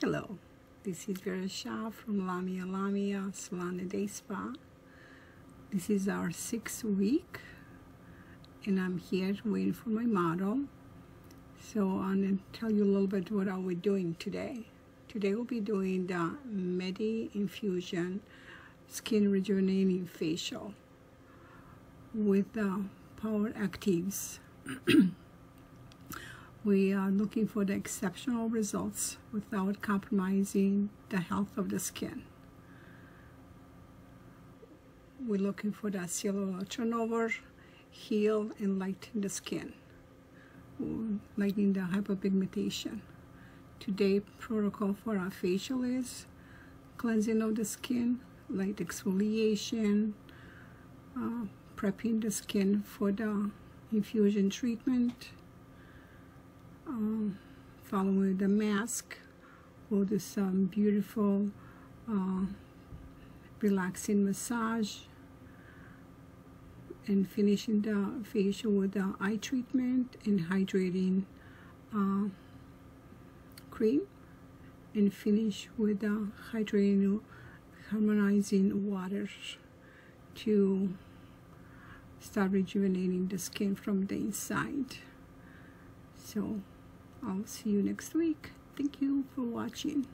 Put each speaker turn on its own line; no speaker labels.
Hello, this is Vera Shaw from Lamia Lamia Salon and Day Spa. This is our sixth week and I'm here waiting for my model. So I'm going to tell you a little bit what are we doing today. Today we'll be doing the Medi Infusion Skin Rejuvenating Facial with the Power Actives. we are looking for the exceptional results without compromising the health of the skin. We're looking for the cellular turnover, heal and lighten the skin, lightening the hyperpigmentation. Today protocol for our facial is cleansing of the skin, light exfoliation, uh, prepping the skin for the infusion treatment, um, following the mask we'll do some beautiful uh, relaxing massage and finishing the facial with the eye treatment and hydrating uh, cream and finish with the hydrating harmonizing water to start rejuvenating the skin from the inside. So I'll see you next week. Thank you for watching.